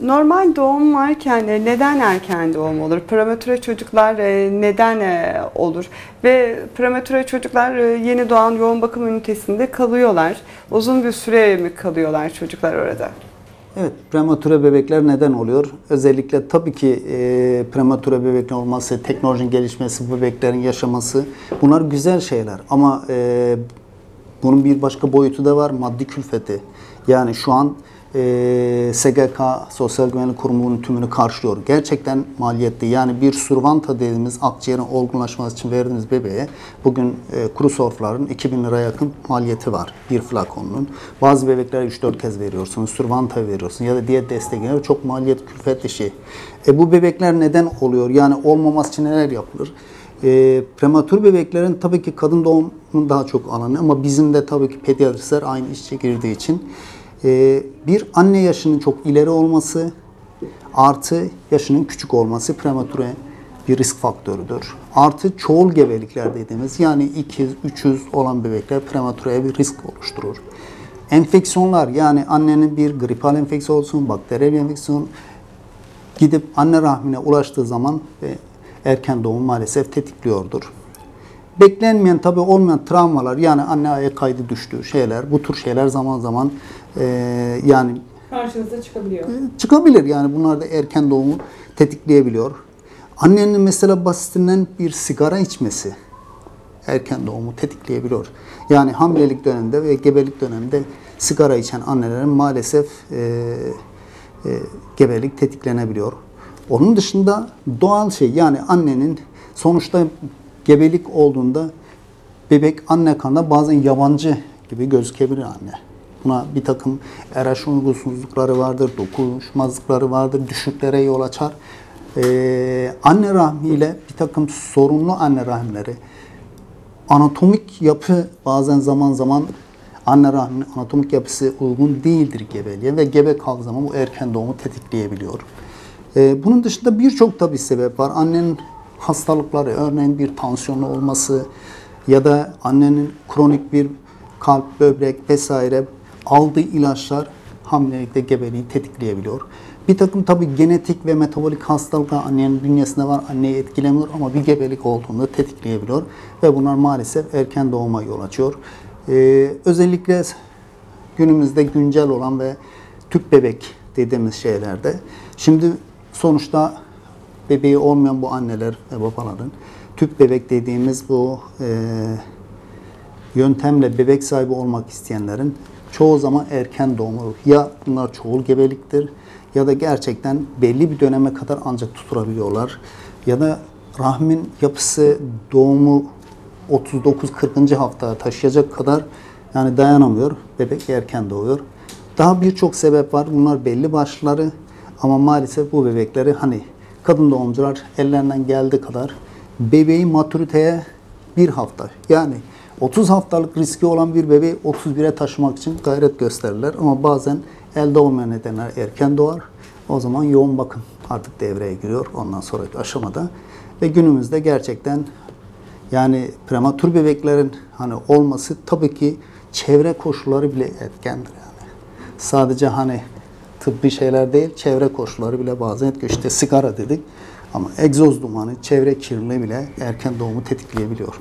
Normal doğum varken e, neden erken doğum olur? Prematüre çocuklar e, neden e, olur? Ve prematüre çocuklar yeni doğan yoğun bakım ünitesinde kalıyorlar. Uzun bir süre mi kalıyorlar çocuklar orada? Evet, prematüre bebekler neden oluyor? Özellikle tabii ki e, prematüre bebekler olması, teknolojinin gelişmesi, bebeklerin yaşaması bunlar güzel şeyler. Ama e, bunun bir başka boyutu da var, maddi külfeti. Yani şu an e, SGK, Sosyal Güvenlik Kurumu'nun tümünü karşılıyor. Gerçekten maliyetli. Yani bir survanta dediğimiz akciğerin olgunlaşması için verdiğiniz bebeğe bugün e, kuru sofraların 2000 lira yakın maliyeti var bir flakonunun. Bazı bebeklere 3-4 kez veriyorsunuz, survanta veriyorsunuz ya da diyet destekleri çok maliyet külfetli şey. E, bu bebekler neden oluyor? Yani olmaması için neler yapılır? E, prematür bebeklerin tabii ki kadın doğumunun daha çok alanı ama bizim de tabii ki pediatristler aynı işe girdiği için bir anne yaşının çok ileri olması artı yaşının küçük olması prematüre bir risk faktörüdür. Artı çoğul gebelikler dediğimiz yani 200, 300 olan bebekler prematüreye bir risk oluşturur. Enfeksiyonlar yani annenin bir gripal enfeksiyon olsun, bakteriyel enfeksiyon gidip anne rahmine ulaştığı zaman ve erken doğum maalesef tetikliyordur. Beklenmeyen tabi olmayan travmalar yani anne ayak kaydı düştüğü şeyler bu tür şeyler zaman zaman e, yani Karşınıza çıkabiliyor. çıkabilir yani bunlar da erken doğumu tetikleyebiliyor. Annenin mesela basitinden bir sigara içmesi erken doğumu tetikleyebiliyor. Yani hamilelik döneminde ve gebelik döneminde sigara içen annelerin maalesef e, e, gebelik tetiklenebiliyor. Onun dışında doğal şey yani annenin sonuçta gebelik olduğunda bebek anne kanında bazen yabancı gibi gözükebilir anne. Buna bir takım RH uygunsuzlukları vardır, dokunuşmazlıkları vardır, düşüklere yol açar. Ee, anne rahmiyle bir takım sorunlu anne rahimleri, anatomik yapı bazen zaman zaman anne rahminin anatomik yapısı uygun değildir gebeliğe ve gebe kaldığı zaman bu erken doğumu tetikleyebiliyor. Ee, bunun dışında birçok tabii sebep var. Annenin hastalıkları, örneğin bir tansiyonu olması ya da annenin kronik bir kalp, böbrek vesaire aldığı ilaçlar hamilelikte gebeliği tetikleyebiliyor. Bir takım tabii genetik ve metabolik hastalıklar annenin bünyesinde var, anneyi etkilemiyor ama bir gebelik olduğunda tetikleyebiliyor ve bunlar maalesef erken doğuma yol açıyor. Ee, özellikle günümüzde güncel olan ve tüp bebek dediğimiz şeylerde. Şimdi sonuçta bebeği olmayan bu anneler ve babaların tüp bebek dediğimiz bu e, yöntemle bebek sahibi olmak isteyenlerin çoğu zaman erken doğum olur. Ya bunlar çoğul gebeliktir ya da gerçekten belli bir döneme kadar ancak tutturabiliyorlar. Ya da rahmin yapısı doğumu 39-40. hafta taşıyacak kadar yani dayanamıyor. Bebek erken doğuyor. Daha birçok sebep var. Bunlar belli başları ama maalesef bu bebekleri hani kadın doğumcular ellerinden geldiği kadar bebeği matüriteye bir hafta yani 30 haftalık riski olan bir bebeği 31'e taşımak için gayret gösterirler. Ama bazen elde olmayan nedenler erken doğar. O zaman yoğun bakım artık devreye giriyor ondan sonraki aşamada. Ve günümüzde gerçekten yani prematür bebeklerin hani olması tabii ki çevre koşulları bile etkendir yani. Sadece hani tıbbi şeyler değil, çevre koşulları bile bazen etkiliyor. İşte sigara dedik ama egzoz dumanı, çevre kirliliği bile erken doğumu tetikleyebiliyor.